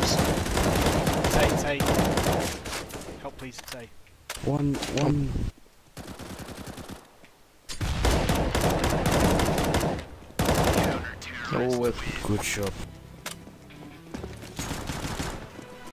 Oops. Tay, Tay. Help please, Tay. One, one. Oh, good shot.